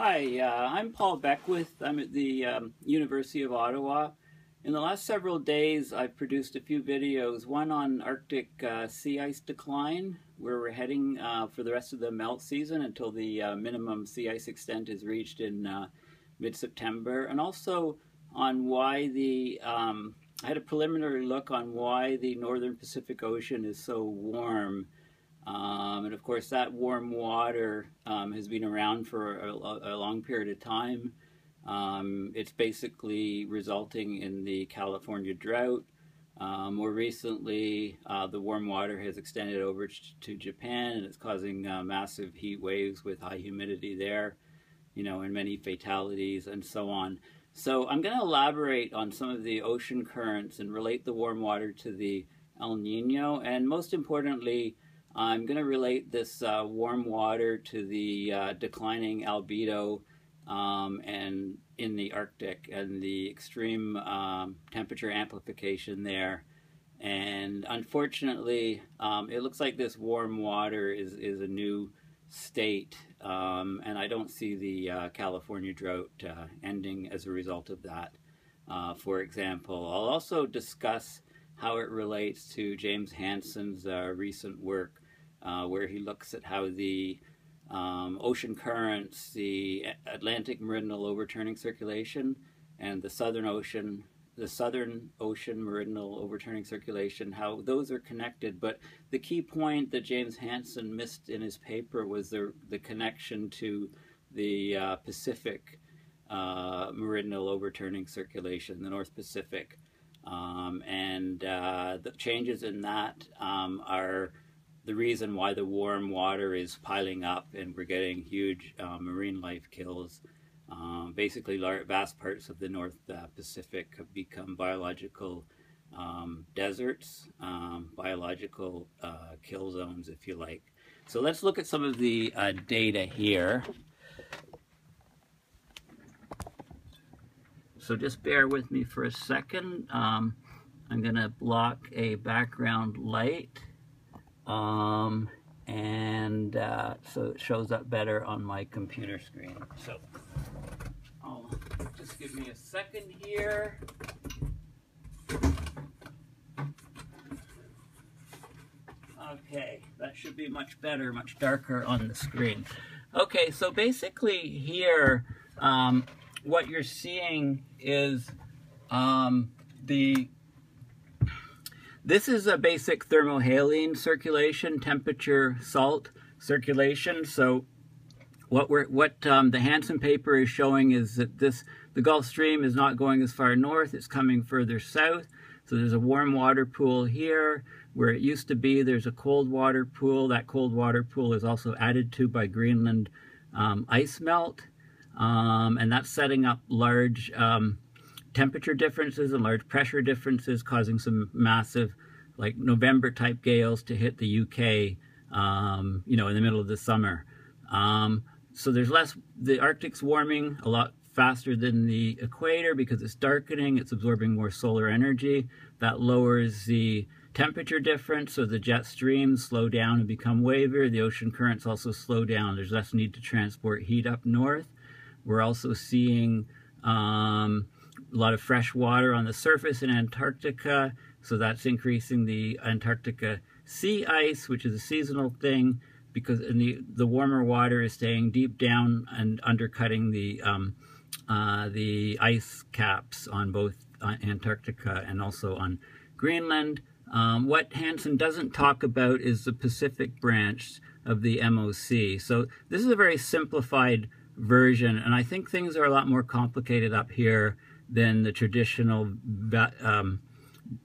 Hi, uh, I'm Paul Beckwith. I'm at the um, University of Ottawa. In the last several days, I've produced a few videos, one on Arctic uh, sea ice decline, where we're heading uh, for the rest of the melt season until the uh, minimum sea ice extent is reached in uh, mid-September, and also on why the, um, I had a preliminary look on why the northern Pacific Ocean is so warm um, and of course, that warm water um, has been around for a, a long period of time. Um, it's basically resulting in the California drought. Um, more recently, uh, the warm water has extended over to Japan and it's causing uh, massive heat waves with high humidity there, you know, and many fatalities and so on. So I'm going to elaborate on some of the ocean currents and relate the warm water to the El Nino and most importantly, I'm going to relate this uh, warm water to the uh, declining albedo um, and in the Arctic and the extreme um, temperature amplification there. And unfortunately, um, it looks like this warm water is, is a new state, um, and I don't see the uh, California drought uh, ending as a result of that. Uh, for example, I'll also discuss how it relates to James Hansen's uh, recent work uh, where he looks at how the um, ocean currents, the Atlantic meridional overturning circulation, and the Southern Ocean, the Southern Ocean meridional overturning circulation, how those are connected. But the key point that James Hansen missed in his paper was the, the connection to the uh, Pacific uh, meridional overturning circulation, the North Pacific. Um, and uh, the changes in that um, are the reason why the warm water is piling up and we're getting huge uh, marine life kills. Um, basically, large, vast parts of the North uh, Pacific have become biological um, deserts, um, biological uh, kill zones, if you like. So let's look at some of the uh, data here. So just bear with me for a second. Um, I'm going to block a background light. Um, and uh, so it shows up better on my computer screen. So I'll just give me a second here. Okay, that should be much better, much darker on the screen. Okay, so basically here, um, what you're seeing is um, the this is a basic thermohaline circulation, temperature salt circulation. So what we're what um, the Hansen paper is showing is that this the Gulf Stream is not going as far north; it's coming further south. So there's a warm water pool here where it used to be. There's a cold water pool. That cold water pool is also added to by Greenland um, ice melt, um, and that's setting up large um, temperature differences and large pressure differences, causing some massive, like November type gales to hit the UK, um, you know, in the middle of the summer. Um, so there's less, the Arctic's warming a lot faster than the equator because it's darkening, it's absorbing more solar energy. That lowers the temperature difference, so the jet streams slow down and become wavier. The ocean currents also slow down. There's less need to transport heat up north. We're also seeing um, a lot of fresh water on the surface in Antarctica, so that's increasing the Antarctica sea ice, which is a seasonal thing, because the the warmer water is staying deep down and undercutting the um, uh, the ice caps on both uh, Antarctica and also on Greenland. Um, what Hansen doesn't talk about is the Pacific branch of the MOC. So this is a very simplified version, and I think things are a lot more complicated up here than the traditional um,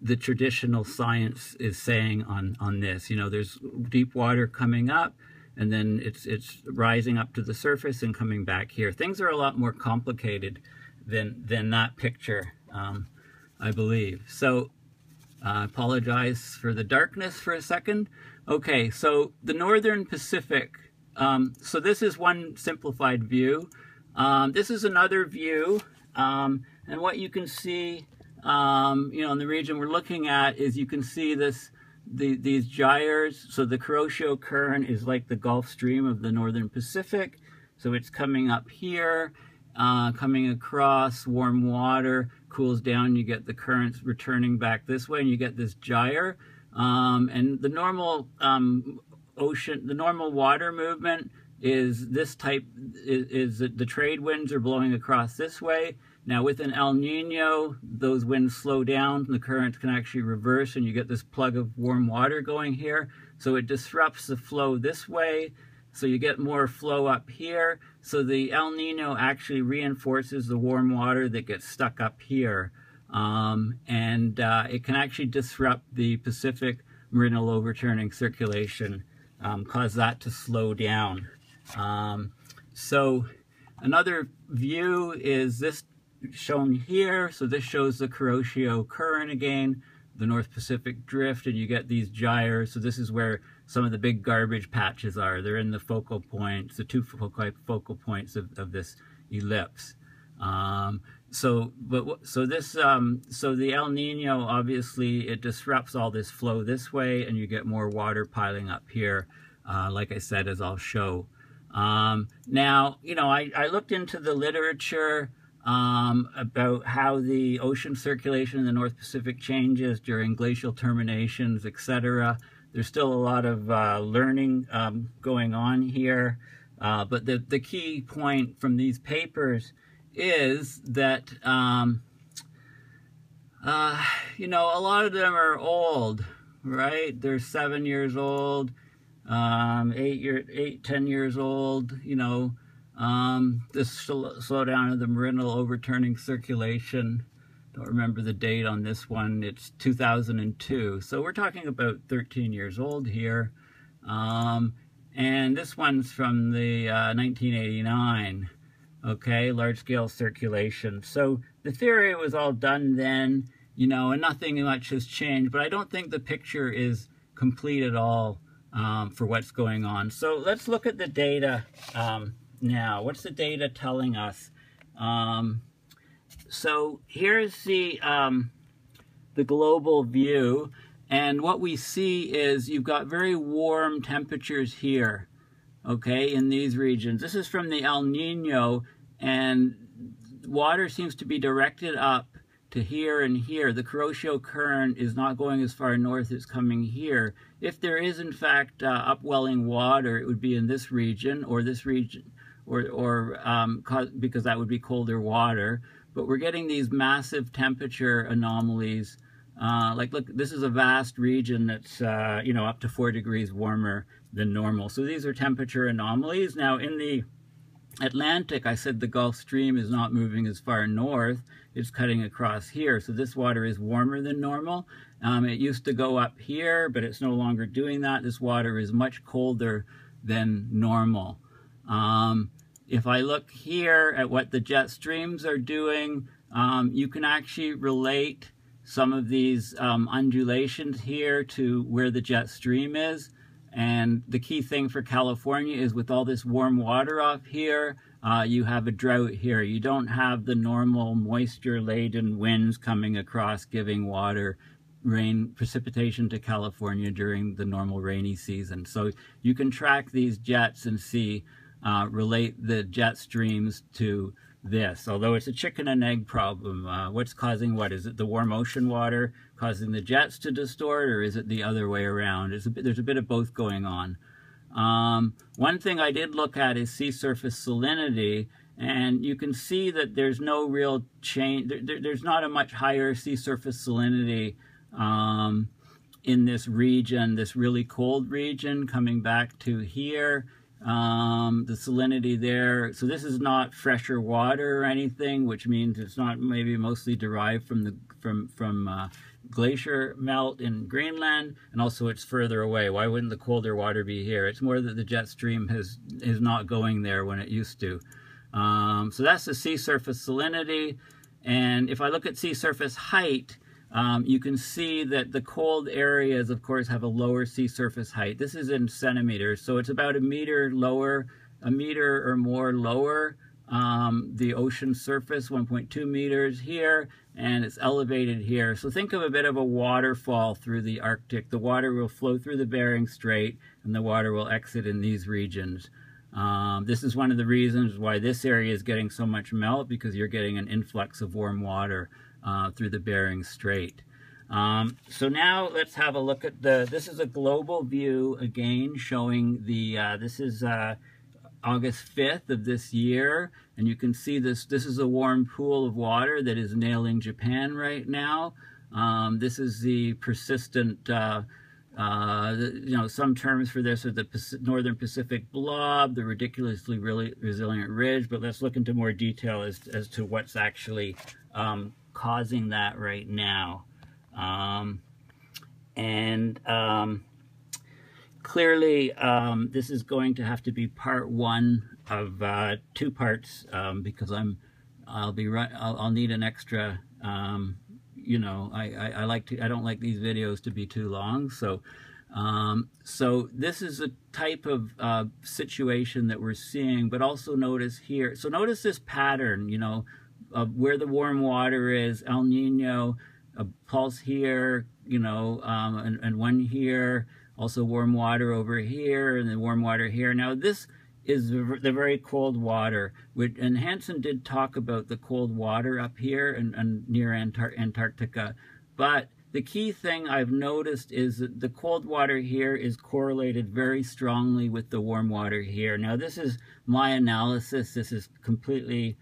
the traditional science is saying on on this. You know, there's deep water coming up, and then it's it's rising up to the surface and coming back here. Things are a lot more complicated than than that picture, um, I believe. So I uh, apologize for the darkness for a second. Okay, so the northern Pacific. Um, so this is one simplified view. Um, this is another view. Um, and what you can see, um, you know, in the region we're looking at is you can see this, the, these gyres. So the Kuroshio current is like the Gulf Stream of the Northern Pacific. So it's coming up here, uh, coming across warm water, cools down, you get the currents returning back this way, and you get this gyre. Um, and the normal um, ocean, the normal water movement is this type, is, is the trade winds are blowing across this way. Now with an El Nino, those winds slow down, and the currents can actually reverse and you get this plug of warm water going here. So it disrupts the flow this way, so you get more flow up here. So the El Nino actually reinforces the warm water that gets stuck up here. Um, and uh, it can actually disrupt the Pacific meridional overturning circulation, um, cause that to slow down. Um, so another view is this shown here. So this shows the Kuroshio current again, the North Pacific drift, and you get these gyres. So this is where some of the big garbage patches are. They're in the focal points, the two focal, points of, of this ellipse. Um, so, but so this, um, so the El Nino obviously it disrupts all this flow this way, and you get more water piling up here. Uh, like I said, as I'll show. Um, now, you know, I, I looked into the literature um, about how the ocean circulation in the North Pacific changes during glacial terminations, etc. There's still a lot of uh, learning um, going on here, uh, but the, the key point from these papers is that, um, uh, you know, a lot of them are old, right? They're seven years old, um, eight, year, eight, ten years old, you know, um, this slowdown of the meridional overturning circulation, don't remember the date on this one, it's 2002. So we're talking about 13 years old here. Um, and this one's from the uh, 1989, okay, large-scale circulation. So the theory was all done then, you know, and nothing much has changed, but I don't think the picture is complete at all um, for what's going on. So let's look at the data um, now. What's the data telling us? Um, so here's the, um, the global view. And what we see is you've got very warm temperatures here, okay, in these regions. This is from the El Nino, and water seems to be directed up to here and here. The Kuroshio current is not going as far north, it's coming here. If there is, in fact, uh, upwelling water, it would be in this region or this region or, or um, cause, because that would be colder water. But we're getting these massive temperature anomalies. Uh, like, look, this is a vast region that's, uh, you know, up to four degrees warmer than normal. So these are temperature anomalies. Now, in the Atlantic, I said the Gulf Stream is not moving as far north. It's cutting across here. So this water is warmer than normal. Um, it used to go up here, but it's no longer doing that. This water is much colder than normal. Um, if I look here at what the jet streams are doing, um, you can actually relate some of these um, undulations here to where the jet stream is. And the key thing for California is with all this warm water off here, uh, you have a drought here. You don't have the normal moisture-laden winds coming across giving water rain precipitation to California during the normal rainy season. So you can track these jets and see uh, relate the jet streams to this. Although it's a chicken and egg problem, uh, what's causing what? Is it the warm ocean water causing the jets to distort, or is it the other way around? A bit, there's a bit of both going on. Um, one thing I did look at is sea surface salinity, and you can see that there's no real change. There, there, there's not a much higher sea surface salinity um, in this region, this really cold region, coming back to here um, the salinity there. So this is not fresher water or anything, which means it's not maybe mostly derived from the from from uh, glacier melt in Greenland, and also it's further away. Why wouldn't the colder water be here? It's more that the jet stream has is not going there when it used to. Um, so that's the sea surface salinity. And if I look at sea surface height, um, you can see that the cold areas, of course, have a lower sea surface height. This is in centimeters, so it's about a meter lower, a meter or more lower um, the ocean surface, 1.2 meters here, and it's elevated here. So think of a bit of a waterfall through the Arctic. The water will flow through the Bering Strait, and the water will exit in these regions. Um, this is one of the reasons why this area is getting so much melt because you're getting an influx of warm water uh, through the Bering Strait. Um, so now let's have a look at the, this is a global view again showing the, uh, this is uh, August 5th of this year and you can see this, this is a warm pool of water that is nailing Japan right now. Um, this is the persistent uh, uh, you know, some terms for this are the Northern Pacific Blob, the ridiculously really resilient ridge, but let's look into more detail as, as to what's actually um, causing that right now. Um, and um, clearly, um, this is going to have to be part one of uh, two parts um, because I'm, I'll be right, I'll, I'll need an extra um, you know, I, I, I, like to, I don't like these videos to be too long. So, um, so this is a type of uh, situation that we're seeing, but also notice here. So notice this pattern, you know, of where the warm water is, El Nino, a pulse here, you know, um, and, and one here, also warm water over here, and then warm water here. Now this, is the very cold water. Which, and Hansen did talk about the cold water up here and, and near Antar Antarctica. But the key thing I've noticed is that the cold water here is correlated very strongly with the warm water here. Now this is my analysis. This is completely,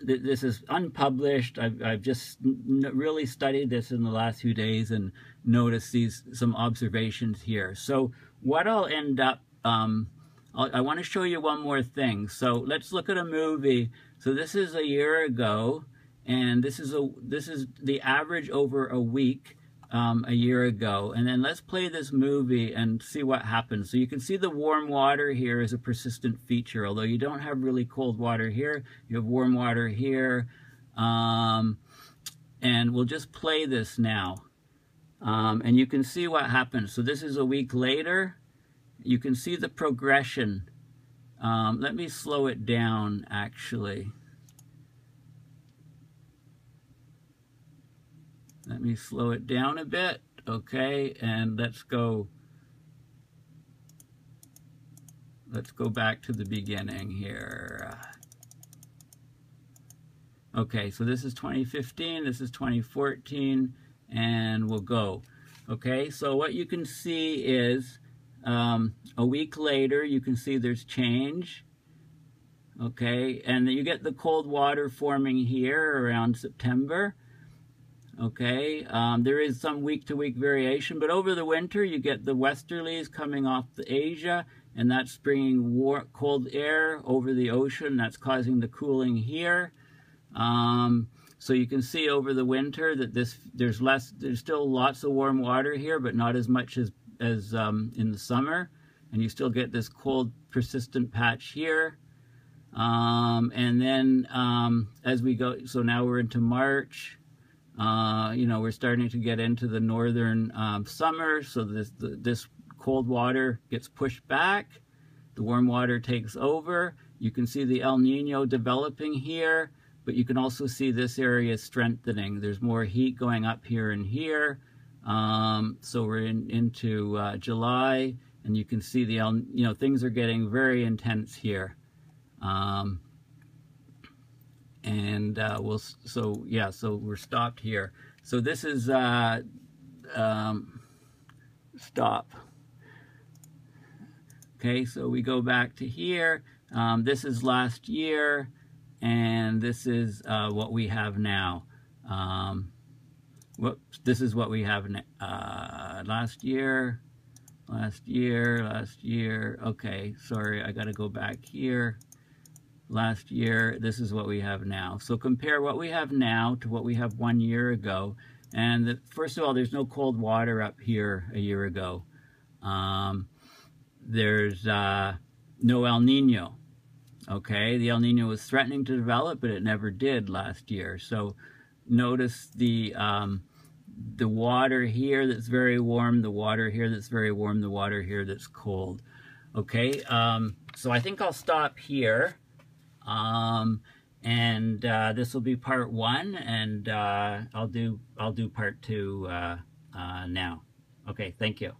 this is unpublished. I've, I've just really studied this in the last few days and noticed these some observations here. So what I'll end up um, I want to show you one more thing. So let's look at a movie. So this is a year ago, and this is a this is the average over a week um, a year ago. And then let's play this movie and see what happens. So you can see the warm water here is a persistent feature, although you don't have really cold water here. You have warm water here. Um, and we'll just play this now. Um, and you can see what happens. So this is a week later you can see the progression. Um, let me slow it down, actually. Let me slow it down a bit, okay, and let's go, let's go back to the beginning here. Okay, so this is 2015, this is 2014, and we'll go. Okay, so what you can see is um, a week later, you can see there's change. Okay, and you get the cold water forming here around September. Okay, um, there is some week-to-week -week variation, but over the winter you get the westerlies coming off the Asia, and that's bringing cold air over the ocean. That's causing the cooling here. Um, so you can see over the winter that this there's less, there's still lots of warm water here, but not as much as as um, in the summer and you still get this cold persistent patch here um, and then um, as we go so now we're into March uh, you know we're starting to get into the northern um, summer so this this cold water gets pushed back. The warm water takes over. You can see the El Nino developing here but you can also see this area strengthening. There's more heat going up here and here. Um, so we're in, into uh, July, and you can see the, El, you know, things are getting very intense here. Um, and uh, we'll, so yeah, so we're stopped here. So this is, uh, um, stop. Okay, so we go back to here. Um, this is last year, and this is uh, what we have now. Um, whoops, this is what we have uh, last year, last year, last year. Okay, sorry, I got to go back here. Last year, this is what we have now. So compare what we have now to what we have one year ago. And the, first of all, there's no cold water up here a year ago. Um, there's uh, no El Nino. Okay, the El Nino was threatening to develop, but it never did last year. So notice the um, the water here that's very warm, the water here that's very warm, the water here that's cold. Okay, um, so I think I'll stop here. Um, and uh, this will be part one, and uh, I'll do I'll do part two uh, uh now. Okay, thank you.